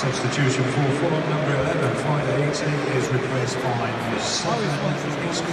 Substitution for Fulham number 11, Friday 18 is replaced by Simon